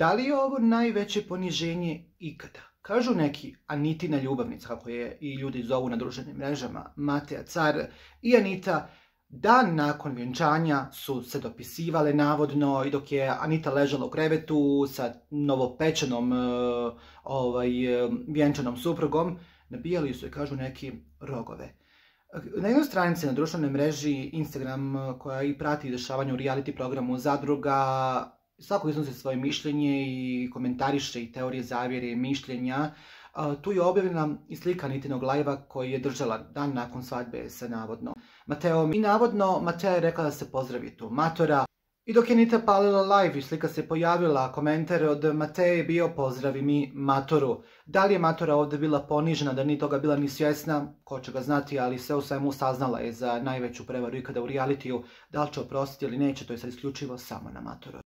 Da li je ovo najveće poniženje ikada? Kažu neki Anitina ljubavnica, kako je i ljudi zovu na društvenim mrežama, Mateja Car i Anita, Dan nakon vjenčanja su se dopisivale navodno i dok je Anita ležala u krevetu sa novopečenom e, ovaj, vjenčanom suprugom, nabijali su je, kažu neki, rogove. Na jednoj stranici na društvenoj mreži Instagram koja i prati dešavanje u reality programu Zadruga svako iznosi svoje mišljenje i komentariše i teorije zavjere i mišljenja. Tu je objavljena i slika Nitinog lajva koji je držala dan nakon svadbe sa navodno Mateom. I navodno Matea je rekla da se pozdravi tu matora. I dok je Nita palila live i slika se pojavila, komentar od Mateje je bio pozdravi mi Matoru. Da li je Matora ovdje bila ponižena, da ni toga bila ni svjesna, ko će ga znati, ali sve u svemu saznala je za najveću prevaru ikada u realitiju. Da li će oprostiti ili neće, to je sad isključivo samo na Matoru.